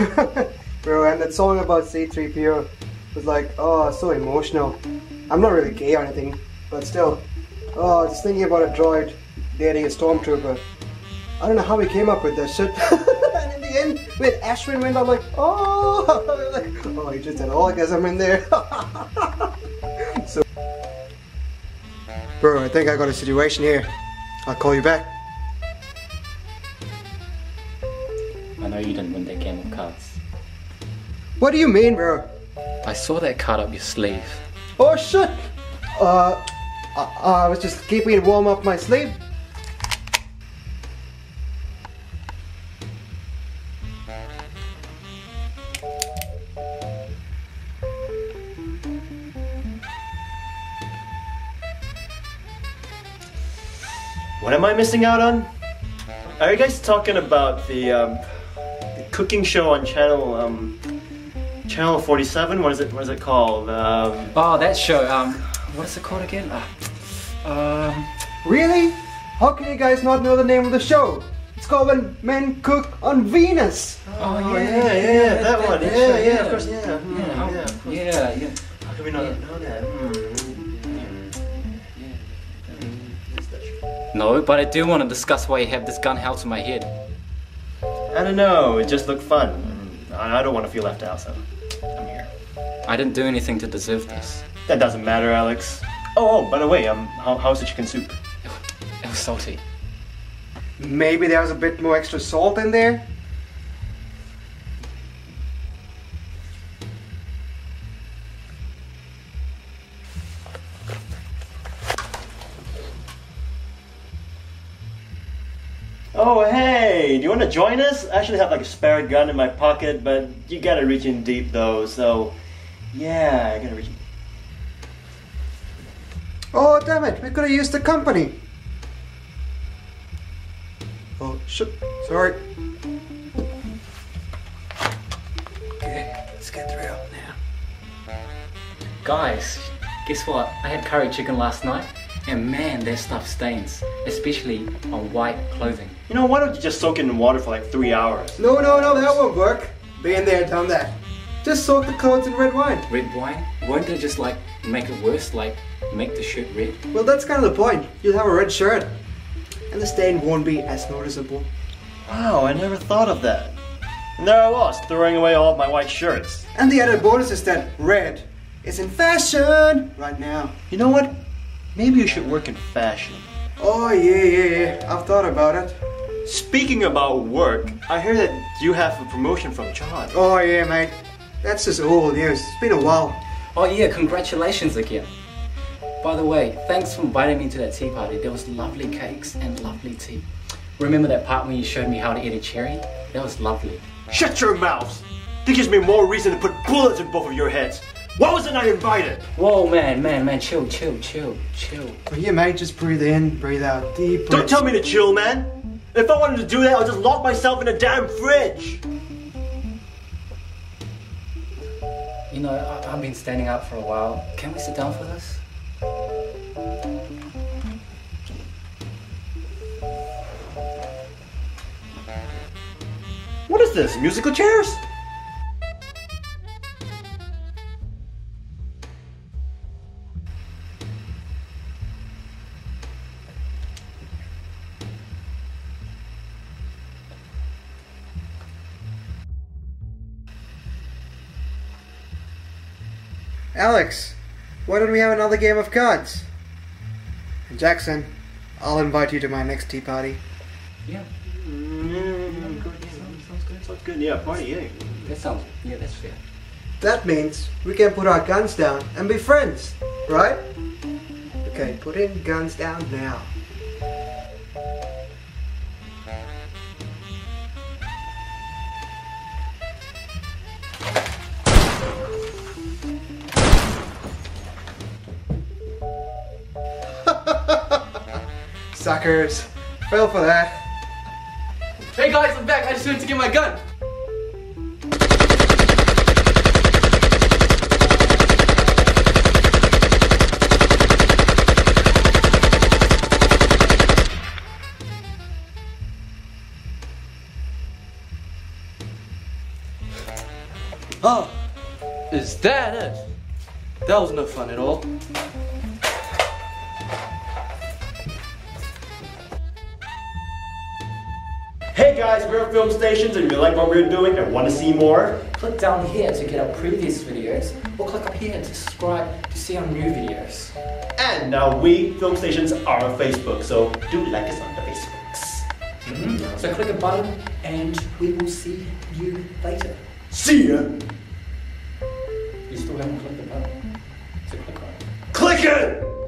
Bro, and that song about C3PO was like, oh, so emotional. I'm not really gay or anything, but still. Oh, just thinking about a droid dating a stormtrooper. I don't know how we came up with that shit. and in the end, when Ashwin I'm like, oh, like, oh, he just had orgasm in there. so, bro, I think I got a situation here. I'll call you back. What do you mean, bro? I saw that card up your sleeve. Oh shit! Uh, I, I was just keeping it warm up my sleeve. What am I missing out on? Are you guys talking about the, um, the cooking show on channel um, channel 47? What is it? What is it called? Um, Oh, that show. Um, what is it called again? Uh, um, Really? How can you guys not know the name of the show? It's called When Men Cook on Venus. oh, yeah, yeah, yeah, that one. that Yeah, show, yeah, of course, yeah. Hmm, Yeah, how- yeah, of course. yeah, yeah. How can we not Yeah. know that? Is that true? No, but I do want to discuss why you have this gun held to my head. I don't know. It just looked fun. I I don't want to feel left out, so I'm here. I didn't do anything to deserve this. That doesn't matter, Alex. Oh, oh by the way, um, how, how's the chicken soup? It was salty. Maybe there was a bit more extra salt in there? Oh, hey, do you want to join us? I actually have like a spare gun in my pocket, but you gotta reach in deep though, so yeah, I gotta reach in. Oh, damn it, we could have used the company. Oh, shit, sorry. Okay, let's get through now. Guys, guess what? I had curry chicken last night, and man, that stuff stains, especially on white clothing. You know, why don't you just soak it in water for like three hours? No, no, no, that won't work. Been there, done that. Just soak the clothes in red wine. Red wine? Won't it just like make it worse? Like make the shirt red? Well, that's kind of the point. You'll have a red shirt. And the stain won't be as noticeable. Wow, I never thought of that. And there I was, throwing away all of my white shirts. And the added bonus is that red is in fashion right now. You know what? Maybe you should work in fashion. Oh, yeah, yeah, yeah. I've thought about it. Speaking about work, I hear that you have a promotion from John. Oh, yeah, mate. That's just old news. It's been a while. Oh yeah, congratulations again. By the way, thanks for inviting me to that tea party. There was lovely cakes and lovely tea. Remember that part when you showed me how to eat a cherry? That was lovely. Shut your mouths! That gives me more reason to put bullets in both of your heads. Why wasn't I invited? Whoa, man, man, man, chill, chill, chill, chill. Oh, yeah, mate. Just breathe in, breathe out. Deep Don't tell me to chill, man. If I wanted to do that, I'll just lock myself in a damn fridge. You know, I- I've been standing up for a while. Can we sit down for this? What is this? Musical chairs? Alex, why don't we have another game of cards? And Jackson, I'll invite you to my next tea party. Yeah, Mm, good, yeah, sounds good. Sounds good. Yeah, party, yeah. that sounds, yeah, that's fair. That means we can put our guns down and be friends, right? Okay, putting guns down now. Suckers. Fell for that. Hey guys, I'm back. I just went to get my gun. Oh, is that it? That was no fun at all. Guys, we're at FilmStationz and if you like what we're doing and want to see more, Click down here to get our previous videos, or click up here to subscribe to see our new videos. and now we, FilmStationz, are on Facebook, so do like us on the Facebooks. Mm-hmm. So click a button and we will see you later. See ya! You still haven't clicked the button. So click on it. Click it!